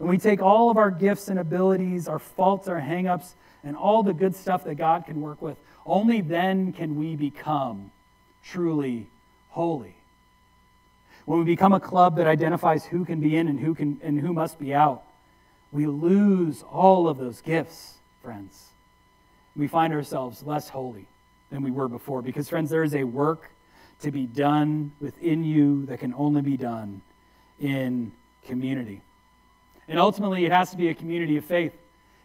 And we take all of our gifts and abilities, our faults, our hangups, and all the good stuff that God can work with. Only then can we become truly holy. When we become a club that identifies who can be in and who, can, and who must be out, we lose all of those gifts friends. We find ourselves less holy than we were before because, friends, there is a work to be done within you that can only be done in community. And ultimately, it has to be a community of faith.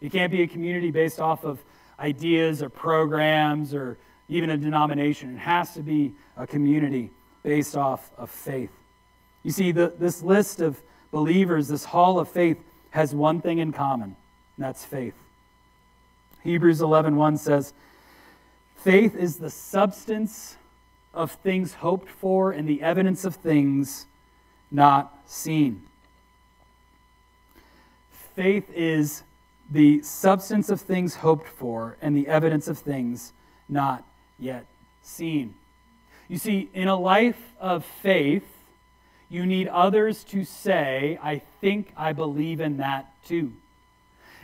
It can't be a community based off of ideas or programs or even a denomination. It has to be a community based off of faith. You see, the, this list of believers, this hall of faith, has one thing in common, and that's faith. Hebrews 11:1 says, "Faith is the substance of things hoped for and the evidence of things not seen." Faith is the substance of things hoped for and the evidence of things not yet seen. You see, in a life of faith, you need others to say, I think I believe in that too.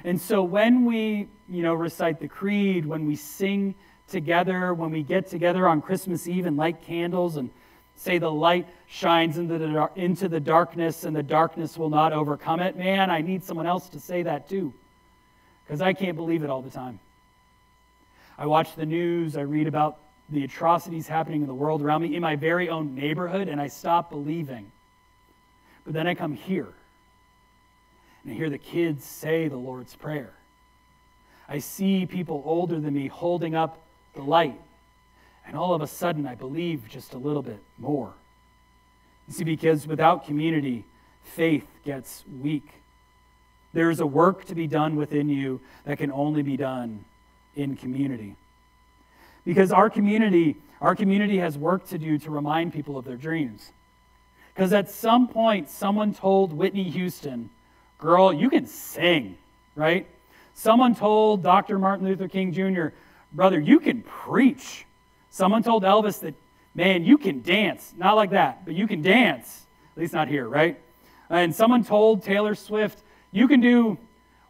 And so when we, you know, recite the creed, when we sing together, when we get together on Christmas Eve and light candles and say the light shines into the, into the darkness and the darkness will not overcome it, man, I need someone else to say that too. Because I can't believe it all the time. I watch the news, I read about the atrocities happening in the world around me, in my very own neighborhood, and I stop believing. But then I come here and I hear the kids say the Lord's Prayer. I see people older than me holding up the light, and all of a sudden I believe just a little bit more. You see, because without community, faith gets weak. There is a work to be done within you that can only be done in community. Because our community, our community has work to do to remind people of their dreams. Because at some point, someone told Whitney Houston, girl, you can sing, right? Someone told Dr. Martin Luther King Jr., brother, you can preach. Someone told Elvis that, man, you can dance. Not like that, but you can dance. At least not here, right? And someone told Taylor Swift, you can do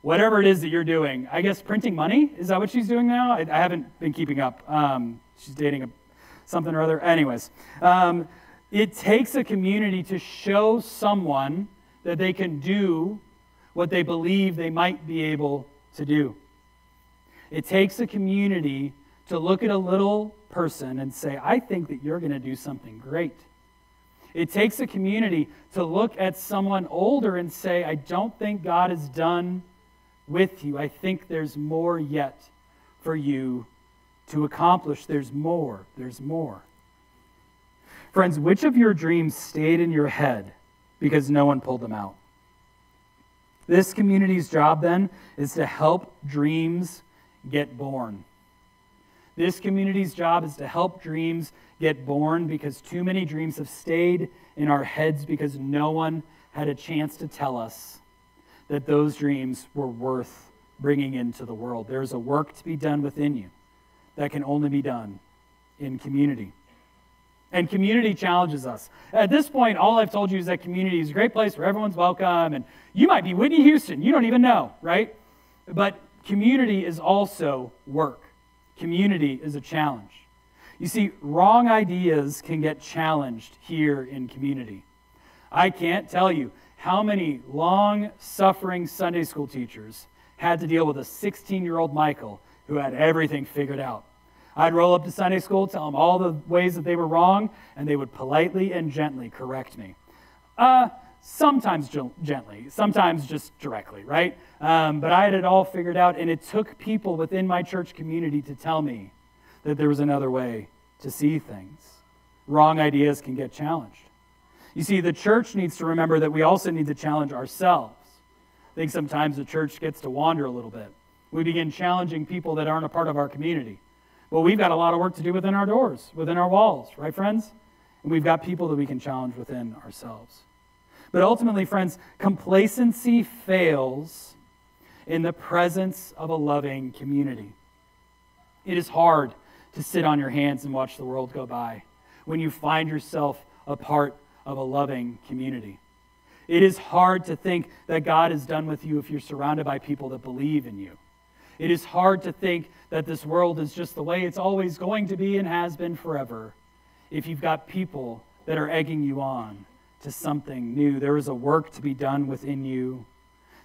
whatever it is that you're doing. I guess printing money? Is that what she's doing now? I, I haven't been keeping up. Um, she's dating a, something or other. Anyways, um, it takes a community to show someone that they can do what they believe they might be able to do. It takes a community to look at a little person and say, I think that you're going to do something great. It takes a community to look at someone older and say, I don't think God is done with you. I think there's more yet for you to accomplish. There's more. There's more. Friends, which of your dreams stayed in your head because no one pulled them out? This community's job then is to help dreams get born. This community's job is to help dreams get born because too many dreams have stayed in our heads because no one had a chance to tell us that those dreams were worth bringing into the world. There is a work to be done within you that can only be done in community. And community challenges us. At this point, all I've told you is that community is a great place where everyone's welcome, and you might be Whitney Houston. You don't even know, right? But community is also work. Community is a challenge. You see, wrong ideas can get challenged here in community. I can't tell you how many long suffering Sunday school teachers had to deal with a 16 year old Michael who had everything figured out. I'd roll up to Sunday school, tell them all the ways that they were wrong, and they would politely and gently correct me. Uh, sometimes gently, sometimes just directly, right? Um, but I had it all figured out, and it took people within my church community to tell me that there was another way to see things. Wrong ideas can get challenged. You see, the church needs to remember that we also need to challenge ourselves. I think sometimes the church gets to wander a little bit. We begin challenging people that aren't a part of our community. Well, we've got a lot of work to do within our doors, within our walls, right, friends? And we've got people that we can challenge within ourselves. But ultimately, friends, complacency fails in the presence of a loving community. It is hard to sit on your hands and watch the world go by when you find yourself a part of a loving community. It is hard to think that God is done with you if you're surrounded by people that believe in you. It is hard to think that this world is just the way it's always going to be and has been forever if you've got people that are egging you on to something new. There is a work to be done within you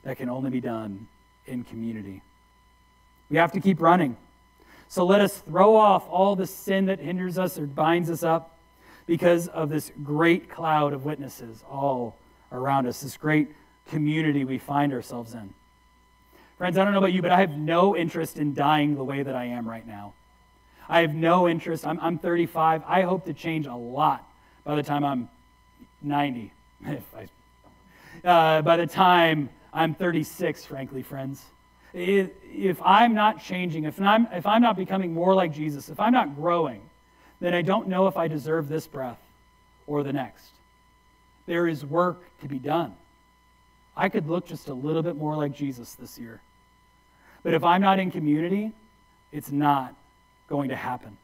that can only be done in community. We have to keep running. So let us throw off all the sin that hinders us or binds us up because of this great cloud of witnesses all around us, this great community we find ourselves in. Friends, I don't know about you, but I have no interest in dying the way that I am right now. I have no interest. I'm, I'm 35. I hope to change a lot by the time I'm 90. *laughs* If I, uh, by the time I'm 36, frankly, friends. If I'm not changing, if I'm, if I'm not becoming more like Jesus, if I'm not growing, then I don't know if I deserve this breath or the next. There is work to be done. I could look just a little bit more like Jesus this year. But if I'm not in community, it's not going to happen.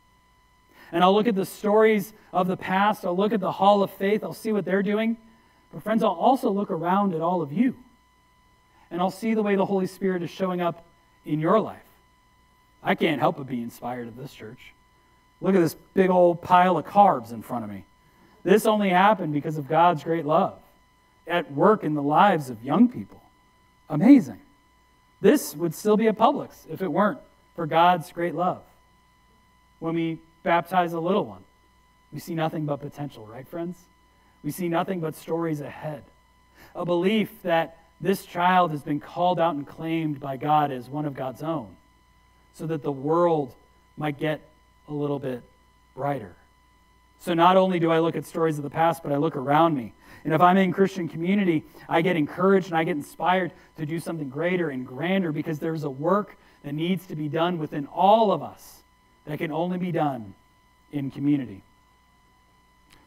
And I'll look at the stories of the past. I'll look at the Hall of Faith. I'll see what they're doing. But, friends, I'll also look around at all of you. And I'll see the way the Holy Spirit is showing up in your life. I can't help but be inspired of this church. Look at this big old pile of carbs in front of me. This only happened because of God's great love at work in the lives of young people. Amazing. This would still be a Publix if it weren't for God's great love. When we baptize a little one, we see nothing but potential, right, friends? We see nothing but stories ahead. A belief that this child has been called out and claimed by God as one of God's own, so that the world might get a little bit brighter. So not only do I look at stories of the past, but I look around me. And if I'm in Christian community, I get encouraged and I get inspired to do something greater and grander because there's a work that needs to be done within all of us that can only be done in community.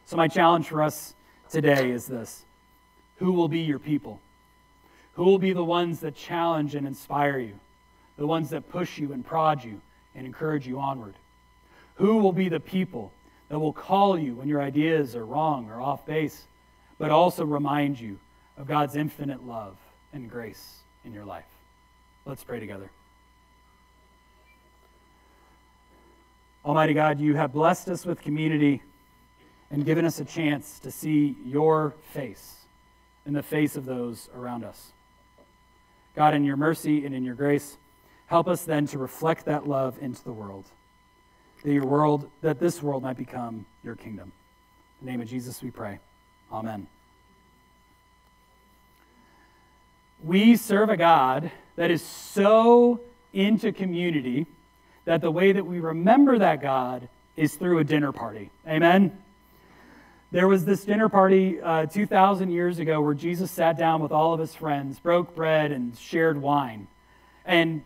So, my challenge for us today is this Who will be your people? Who will be the ones that challenge and inspire you? The ones that push you and prod you and encourage you onward? Who will be the people that will call you when your ideas are wrong or off base, but also remind you of God's infinite love and grace in your life? Let's pray together. Almighty God, you have blessed us with community and given us a chance to see your face in the face of those around us. God, in your mercy and in your grace, help us then to reflect that love into the world that your world, that this world might become your kingdom. In the name of Jesus we pray. Amen. We serve a God that is so into community that the way that we remember that God is through a dinner party. Amen. There was this dinner party uh, 2,000 years ago where Jesus sat down with all of his friends, broke bread, and shared wine. And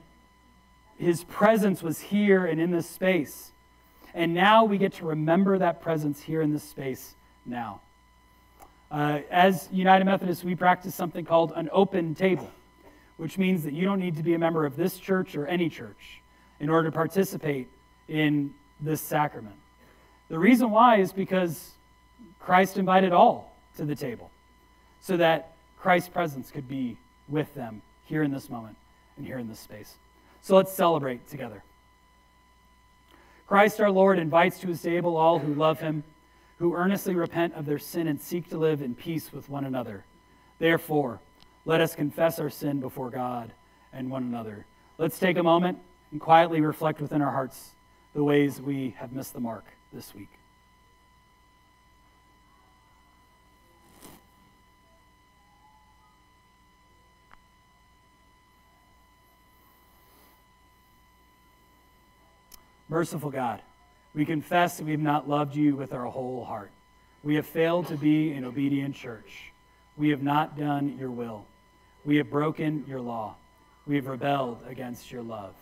his presence was here and in this space. And now we get to remember that presence here in this space now. Uh, as United Methodists, we practice something called an open table, which means that you don't need to be a member of this church or any church in order to participate in this sacrament. The reason why is because Christ invited all to the table so that Christ's presence could be with them here in this moment and here in this space. So let's celebrate together. Christ our Lord invites to his table all who love him, who earnestly repent of their sin and seek to live in peace with one another. Therefore, let us confess our sin before God and one another. Let's take a moment and quietly reflect within our hearts the ways we have missed the mark this week. Merciful God, we confess that we have not loved you with our whole heart. We have failed to be an obedient church. We have not done your will. We have broken your law. We have rebelled against your love.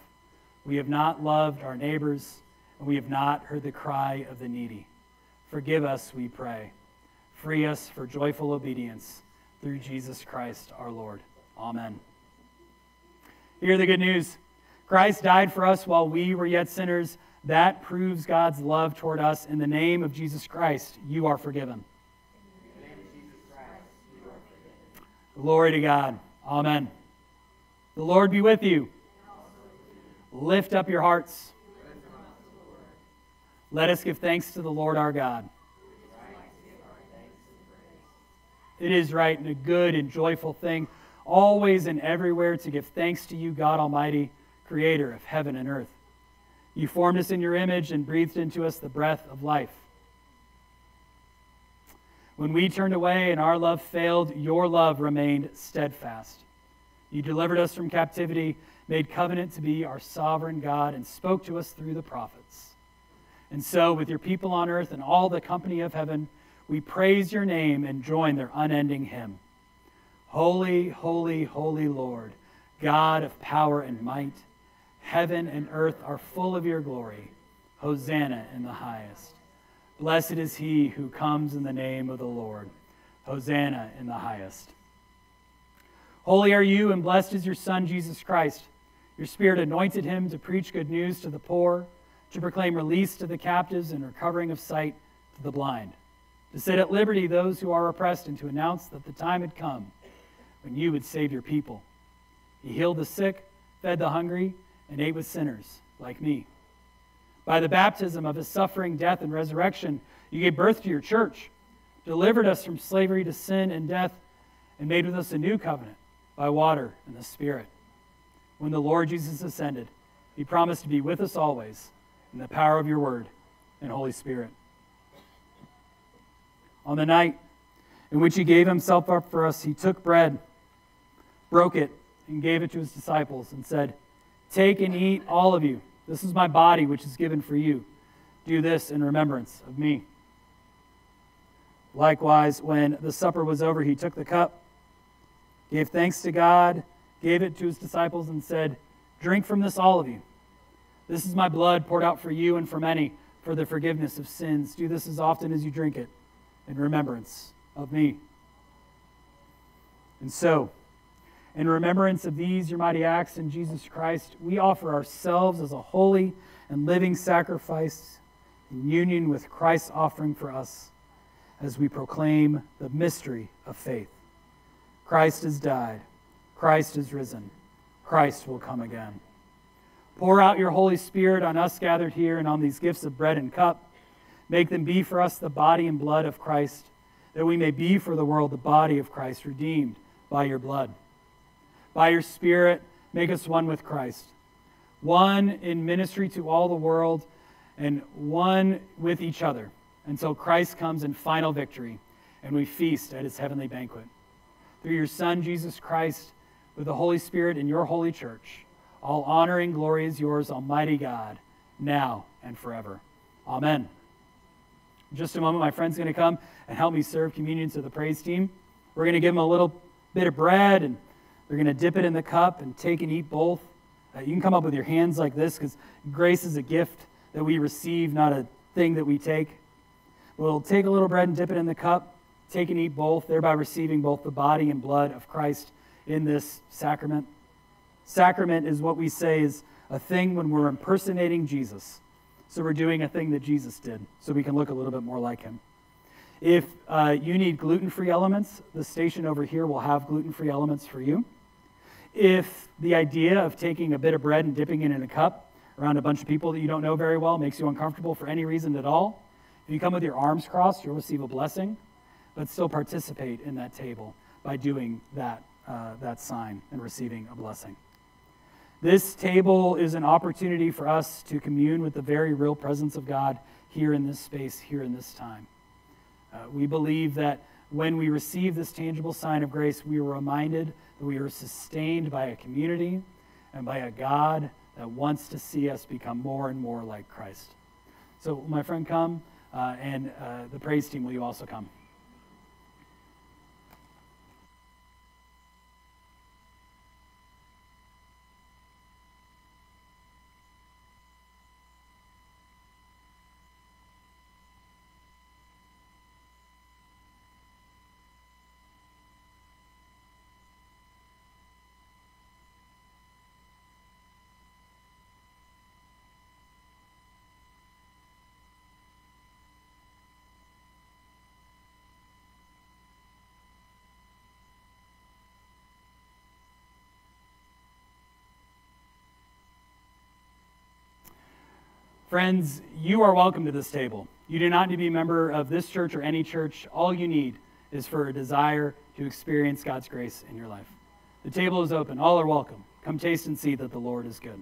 We have not loved our neighbors, and we have not heard the cry of the needy. Forgive us, we pray. Free us for joyful obedience through Jesus Christ our Lord. Amen. Hear the good news. Christ died for us while we were yet sinners. That proves God's love toward us. In the name of Jesus Christ, you are forgiven. Glory to God. Amen. The Lord be with you. Lift up your hearts. Let us give thanks to the Lord our God. It is right and a good and joyful thing, always and everywhere, to give thanks to you, God Almighty creator of heaven and earth. You formed us in your image and breathed into us the breath of life. When we turned away and our love failed, your love remained steadfast. You delivered us from captivity made covenant to be our sovereign God, and spoke to us through the prophets. And so, with your people on earth and all the company of heaven, we praise your name and join their unending hymn. Holy, holy, holy Lord, God of power and might, heaven and earth are full of your glory. Hosanna in the highest. Blessed is he who comes in the name of the Lord. Hosanna in the highest. Holy are you, and blessed is your Son, Jesus Christ. Your Spirit anointed him to preach good news to the poor, to proclaim release to the captives and recovering of sight to the blind, to set at liberty those who are oppressed, and to announce that the time had come when you would save your people. He healed the sick, fed the hungry, and ate with sinners like me. By the baptism of his suffering, death, and resurrection, you gave birth to your church, delivered us from slavery to sin and death, and made with us a new covenant by water and the Spirit. When the Lord Jesus ascended, he promised to be with us always in the power of your word and Holy Spirit. On the night in which he gave himself up for us, he took bread, broke it, and gave it to his disciples, and said, Take and eat, all of you. This is my body, which is given for you. Do this in remembrance of me. Likewise, when the supper was over, he took the cup, gave thanks to God, gave it to his disciples, and said, Drink from this, all of you. This is my blood poured out for you and for many for the forgiveness of sins. Do this as often as you drink it in remembrance of me. And so, in remembrance of these, your mighty acts in Jesus Christ, we offer ourselves as a holy and living sacrifice in union with Christ's offering for us as we proclaim the mystery of faith. Christ has died, Christ is risen, Christ will come again. Pour out your Holy Spirit on us gathered here and on these gifts of bread and cup. Make them be for us the body and blood of Christ, that we may be for the world the body of Christ, redeemed by your blood. By your Spirit, make us one with Christ, one in ministry to all the world, and one with each other until Christ comes in final victory and we feast at his heavenly banquet. Through your Son, Jesus Christ, with the Holy Spirit in your holy church, all honor and glory is yours, Almighty God, now and forever. Amen. In just a moment, my friend's going to come and help me serve communion to the praise team. We're going to give them a little bit of bread and they're going to dip it in the cup and take and eat both. Uh, you can come up with your hands like this because grace is a gift that we receive, not a thing that we take. We'll take a little bread and dip it in the cup, take and eat both, thereby receiving both the body and blood of Christ in this sacrament. Sacrament is what we say is a thing when we're impersonating Jesus. So we're doing a thing that Jesus did, so we can look a little bit more like him. If uh, you need gluten free elements, the station over here will have gluten free elements for you. If the idea of taking a bit of bread and dipping it in a cup around a bunch of people that you don't know very well makes you uncomfortable for any reason at all, if you come with your arms crossed, you'll receive a blessing, but still participate in that table by doing that, uh, that sign and receiving a blessing. This table is an opportunity for us to commune with the very real presence of God here in this space, here in this time. Uh, we believe that when we receive this tangible sign of grace, we are reminded we are sustained by a community and by a God that wants to see us become more and more like Christ. So, my friend, come, uh, and uh, the praise team, will you also come? Friends, you are welcome to this table. You do not need to be a member of this church or any church. All you need is for a desire to experience God's grace in your life. The table is open. All are welcome. Come taste and see that the Lord is good.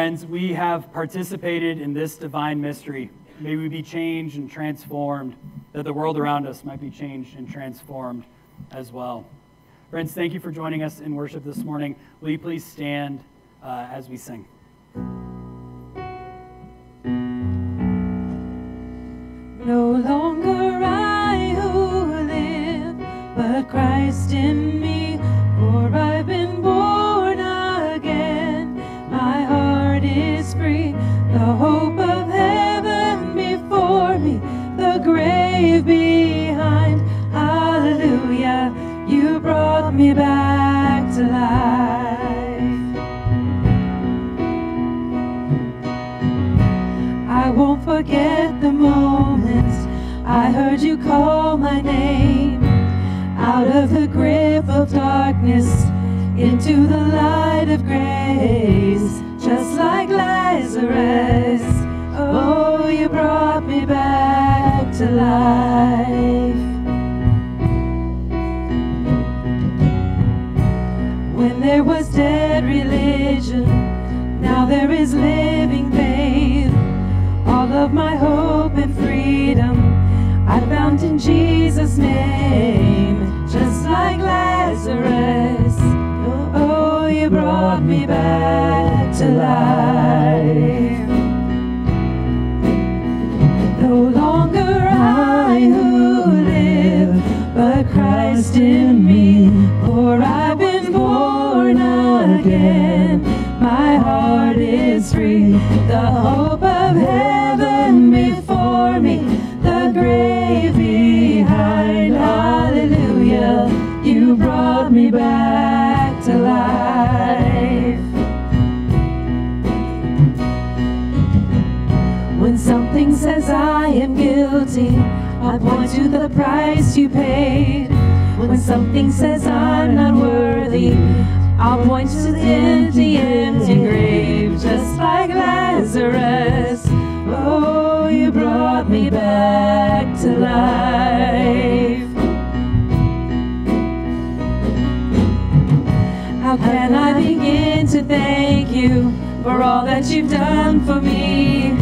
Friends, we have participated in this divine mystery. May we be changed and transformed, that the world around us might be changed and transformed as well. Friends, thank you for joining us in worship this morning. Will you please stand uh, as we sing? Freedom I found in Jesus' name, just like Lazarus. Oh, you brought me back to life. Point to the price you paid. When something says I'm not worthy, I'll point to the empty, empty grave, just like Lazarus. Oh, you brought me back to life. How can I begin to thank you for all that you've done for me?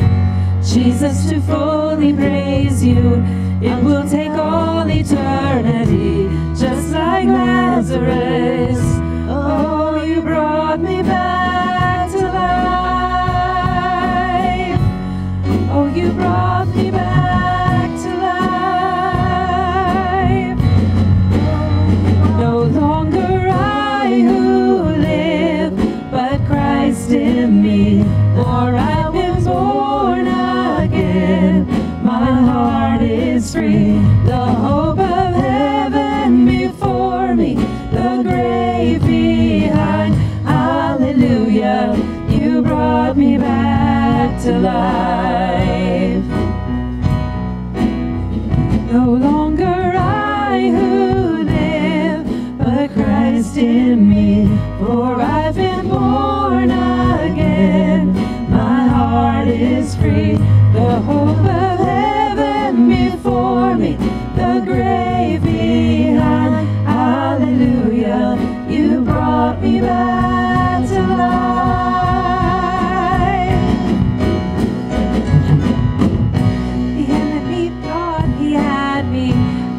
Jesus, to fully praise you, it will take all eternity, just like Lazarus. Oh, you brought me back to life. Oh, you brought back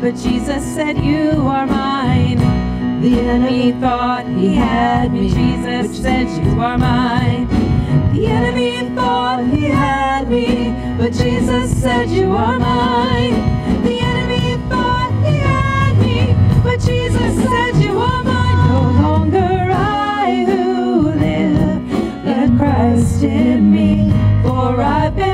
but Jesus said, You are mine. The enemy thought he had me, Jesus said, You are mine. The enemy thought he had me, but Jesus said, You are mine. The enemy thought he had me, but Jesus said, You are mine. No longer I who live, but Christ in me. For I've been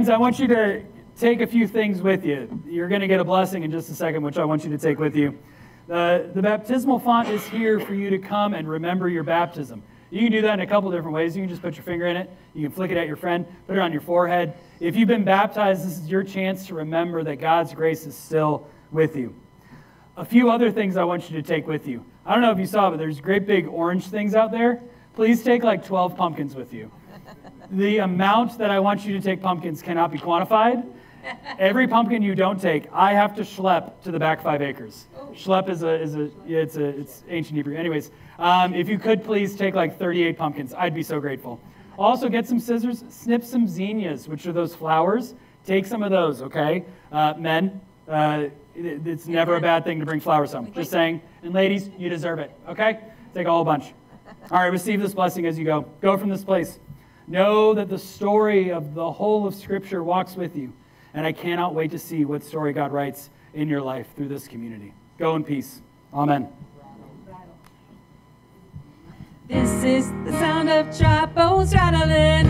Friends, I want you to take a few things with you. You're going to get a blessing in just a second, which I want you to take with you. The, the baptismal font is here for you to come and remember your baptism. You can do that in a couple different ways. You can just put your finger in it. You can flick it at your friend, put it on your forehead. If you've been baptized, this is your chance to remember that God's grace is still with you. A few other things I want you to take with you. I don't know if you saw, but there's great big orange things out there. Please take like 12 pumpkins with you. The amount that I want you to take pumpkins cannot be quantified. *laughs* Every pumpkin you don't take, I have to schlep to the back five acres. Schlep is a is a it's a it's ancient Hebrew. Anyways, um, if you could please take like 38 pumpkins, I'd be so grateful. Also, get some scissors, snip some zinnias, which are those flowers. Take some of those, okay? Uh, men, uh, it, it's never a bad thing to bring flowers home. Just saying. And ladies, you deserve it, okay? Take a whole bunch. All right, receive this blessing as you go. Go from this place. Know that the story of the whole of Scripture walks with you. And I cannot wait to see what story God writes in your life through this community. Go in peace. Amen. This is the sound of tripos rattling.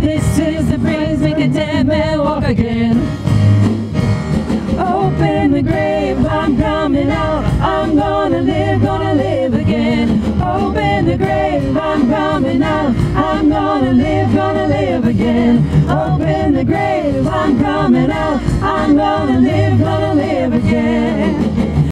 This is the praise make a dead man walk again. Open the grave, I'm coming out. I'm gonna live, gonna live again. Open the grave, I'm coming out. I'm gonna live, gonna live again. Open the grave, I'm coming out. I'm gonna live, gonna live again.